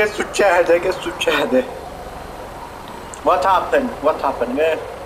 Che succede? Che succede? What happened? What happened? Eh?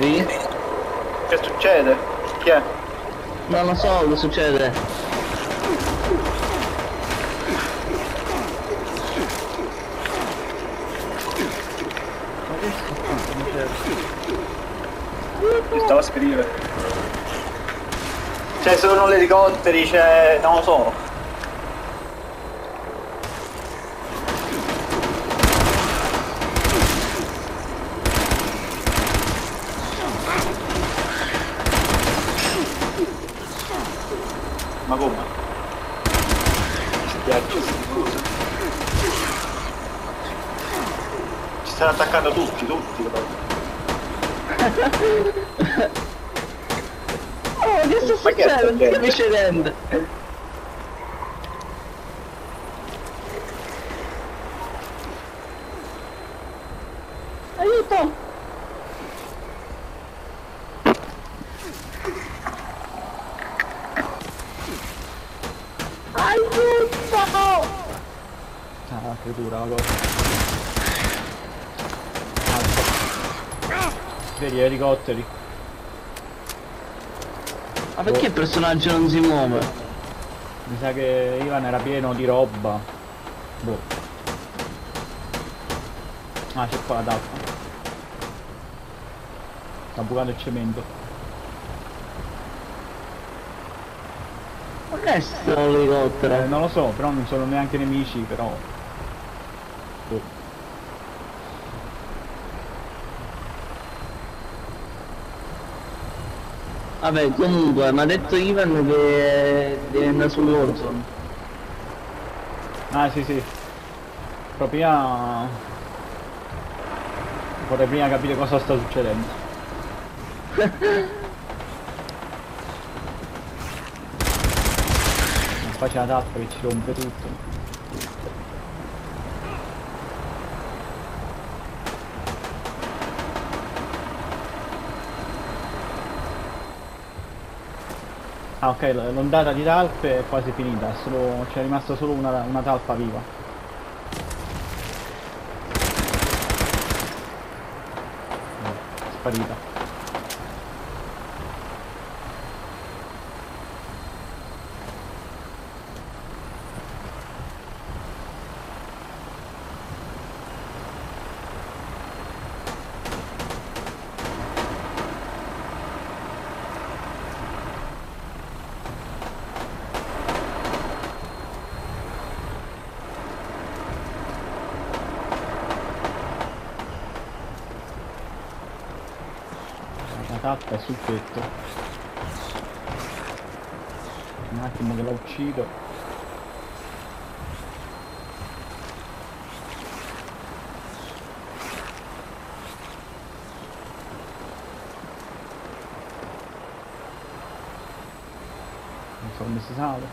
Sì? Che succede? Chi è? Non lo so cosa succede. Mi stavo a scrivere. Cioè sono elicotteri, cioè. non lo so. Ma come? Mi spiace, scusa. Ci stanno attaccando tutti, tutti proprio. Oh, che sta succedendo? Che sta succedendo? Aiuto! Ah, che dura la cosa. Vedi, elicotteri. Ma perché il personaggio non si muove? Mi sa che Ivan era pieno di roba. Boh. Ah, c'è qua la tappa. Sta bucando il cemento. Ma che è sto Eh, non lo so, però non sono neanche nemici, però. Vabbè, comunque, mi ha detto Ivan che deve andare su Warzone. Ah sì sì. Proprio Vorrei prima capire cosa sta succedendo. Non faccia la tappa che ci rompe tutto. Ah ok, l'ondata di talpe è quasi finita, c'è rimasta solo una, una talpa viva. Eh, Sparita. Tappa è sul tetto. Un attimo che la uccido. Non so come si sale.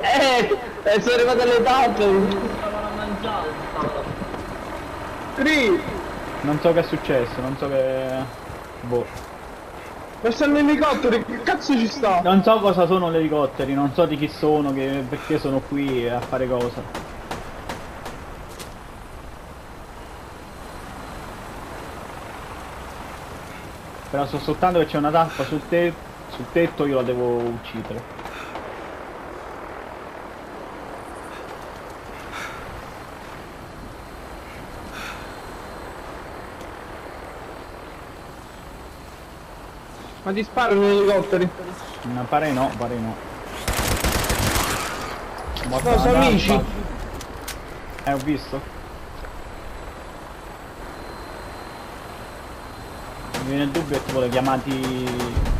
Eh, eh, sono arrivate alle tappe! Cri, Non so che è successo, non so che... Boh. ma stanno elicotteri, che cazzo ci sta? Non so cosa sono gli elicotteri, non so di chi sono, che, perché sono qui a fare cosa. Però sto soltanto che c'è una tappa sul, te- sul tetto, io la devo uccidere. Ma ti sparano gli elicotteri? Non pare no, pare no. Morta No, amici. Eh, ho visto. Mi viene il dubbio che tipo le chiamati